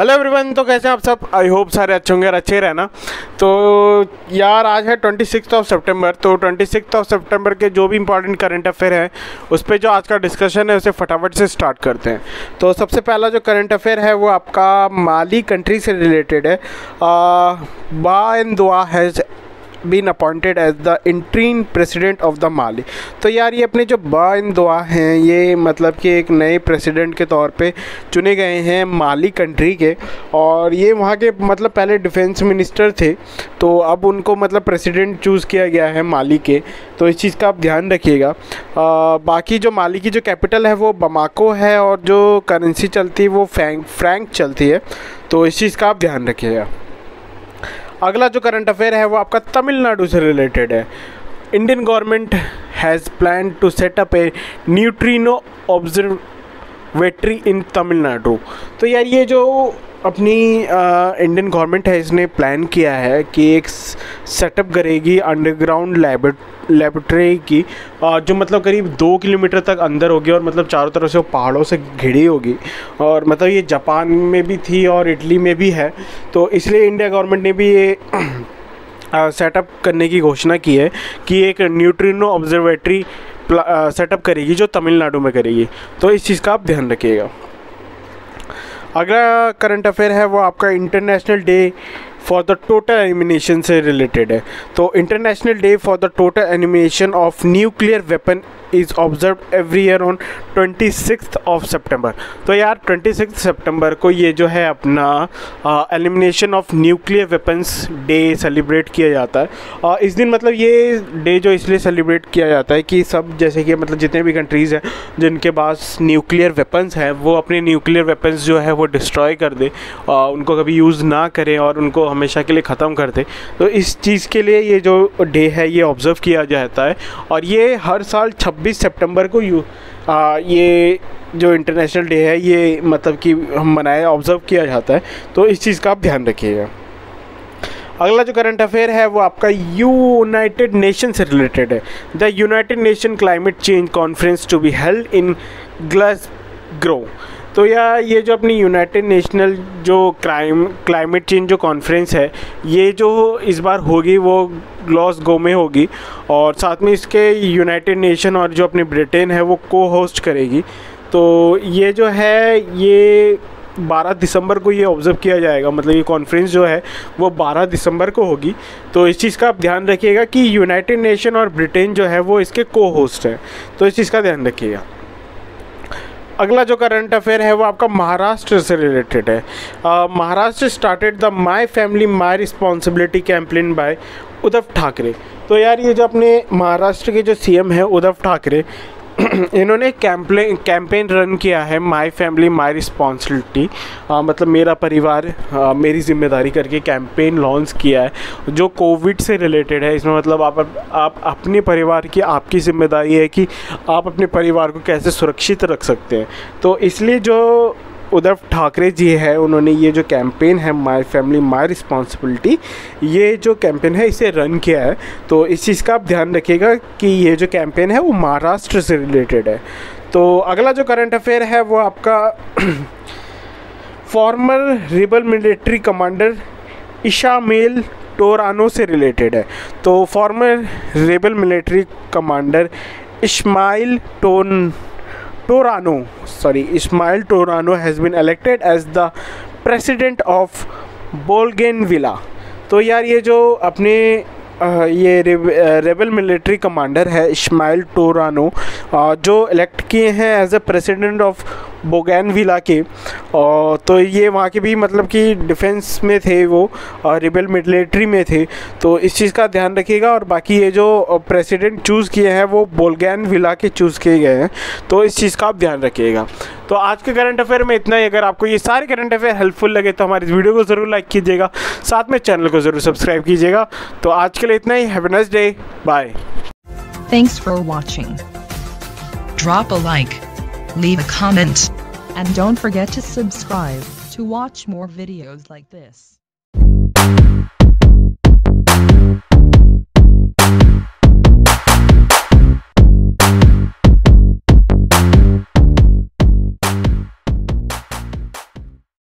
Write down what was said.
Hello everyone तो कैसे हैं आप सब? आई होप सारे अच्छे होंगे और अच्छे ही रहना। तो यार, आज है ट्वेंटी सिक्स ऑफ़ सेप्टेम्बर तो ट्वेंटी सिक्स ऑफ़ सेप्टेम्बर के जो भी इंपॉर्टेंट करंट अफेयर हैं, उस पर जो आज का डिस्कशन है, उसे फटाफट से स्टार्ट करते हैं। तो सबसे पहला जो करंट अफेयर है, वो आपका माली कंट्री से रिलेटेड है। Bah Ndaw has been appointed as the interim president of the Mali तो यार, ये अपने जो बाइन दुआ हैं, ये मतलब कि एक नए प्रेसिडेंट के तौर पे चुने गए हैं माली कंट्री के। और ये वहाँ के मतलब पहले डिफेंस मिनिस्टर थे तो अब उनको मतलब प्रेसिडेंट चूज़ किया गया है माली के। तो इस चीज़ का आप ध्यान रखिएगा। बाकी जो माली की जो कैपिटल है, वो बमाको है और जो करेंसी चलती है, वो फ्रैंक फ्रैंक चलती है। तो इस चीज़ का आप ध्यान रखिएगा। अगला जो करंट अफेयर है, वो आपका तमिलनाडु से रिलेटेड है। Indian government has plan to set up a neutrino observatory in Tamil Nadu. तो यार ये जो अपनी इंडियन गवर्नमेंट है, इसने प्लान किया है कि एक सेटअप करेगी अंडरग्राउंड लेबोरेटरी की जो मतलब करीब दो किलोमीटर तक अंदर होगी और मतलब चारों तरफ़ से वो पहाड़ों से घिरी होगी। और मतलब ये जापान में भी थी और इटली में भी है तो इसलिए इंडिया गवर्नमेंट ने भी ये सेटअप करने की घोषणा की है कि एक न्यूट्रिनो ऑब्जर्वेटरी सेटअप करेगी जो तमिलनाडु में करेगी। तो इस चीज़ का आप ध्यान रखिएगा। अगला करंट अफेयर है वो आपका international day for the total elimination से रिलेटेड है। तो international day for the total elimination of nuclear weapon is observe every year on twenty six of September तो यार ट्वेंटी सिक्स सेप्टेम्बर को ये जो है अपना elimination of nuclear weapons day celebrate किया जाता है। uh, इस दिन मतलब ये डे जो इसलिए सेलिब्रेट किया जाता है कि सब जैसे कि मतलब जितने भी कंट्रीज़ हैं जिनके पास न्यूक्लियर वेपन्स हैं वो अपने न्यूक्लियर वेपन्स जो है वो डिस्ट्रॉय कर दे। uh, उनको कभी यूज़ ना करें और उनको हमेशा के लिए ख़त्म कर दे तो इस चीज़ के लिए ये जो डे है ये ऑब्ज़र्व किया जाता है। और ये हर साल छब्बीस 26 सितंबर को यू आ, ये जो इंटरनेशनल डे है ये मतलब कि हम मनाया ऑब्ज़र्व किया जाता है। तो इस चीज़ का आप ध्यान रखिएगा। अगला जो करंट अफेयर है वो आपका यूनाइटेड नेशन से रिलेटेड है। The United Nation climate change conference to be held in Glasgow तो या ये जो अपनी यूनाइटेड नेशनल जो क्राइम क्लाइमेट चेंज जो कॉन्फ्रेंस है, ये जो इस बार होगी वो ग्लॉस गो में होगी और साथ में इसके यूनाइटेड नेशन और जो अपनी ब्रिटेन है वो को होस्ट करेगी। तो ये जो है, ये 12 दिसंबर को ये ऑब्ज़र्व किया जाएगा मतलब ये कॉन्फ्रेंस जो है वो 12 दिसंबर को होगी। तो इस चीज़ का आप ध्यान रखिएगा कि यूनाइटेड नेशन और ब्रिटेन जो है वो इसके को होस्ट हैं। तो इस चीज़ का ध्यान रखिएगा। अगला जो करंट अफेयर है वो आपका महाराष्ट्र से रिलेटेड है। Maharashtra started the my family my responsibility campaign by Uddhav Thackeray. तो यार ये जो अपने महाराष्ट्र के जो सीएम है उद्धव ठाकरे इन्होंने कैंपले कैंपेन रन किया है माय फैमिली माय रिस्पॉन्सिबिलिटी मतलब मेरा परिवार आ, मेरी ज़िम्मेदारी करके कैंपेन लॉन्च किया है जो कोविड से रिलेटेड है। इसमें मतलब आप आप अपने परिवार की आपकी ज़िम्मेदारी है कि आप अपने परिवार को कैसे सुरक्षित रख सकते हैं। तो इसलिए जो उद्धव ठाकरे जी है, उन्होंने ये जो कैंपेन है माय फैमिली माय रिस्पॉन्सिबिलिटी ये जो कैंपेन है, इसे रन किया है। तो इस चीज़ का आप ध्यान रखिएगा कि ये जो कैंपेन है, वो महाराष्ट्र से रिलेटेड है। तो अगला जो करंट अफेयर है, वो आपका former rebel military commander Ishmael Torano से रिलेटेड है। तो former rebel military commander Ismail Ton Torano, sorry, Ismail Torano has been elected as the president of Bolgenvilla. तो यार ये जो अपने ये रेबल मिलिट्री कमांडर है इस्माइल टोरानो जो इलेक्ट किए हैं as a president of Bougainville के और तो ये वहाँ के भी मतलब कि डिफेंस में थे वो और रिबल मिलिट्री में थे तो इस चीज़ का ध्यान रखिएगा और बाकी ये जो प्रेसिडेंट चूज़ किए हैं वो बोलगैन विला के चूज़ किए गए हैं तो इस चीज़ का आप ध्यान रखिएगा। तो आज के करंट अफेयर में इतना ही, अगर आपको ये सारे करंट अफेयर हेल्पफुल लगे तो हमारी इस वीडियो को ज़रूर लाइक कीजिएगा, साथ में चैनल को ज़रूर सब्सक्राइब कीजिएगा तो आज के लिए इतना ही have nice day bye thanks for watching drop a like leave a comment, and don't forget to subscribe to watch more videos like this.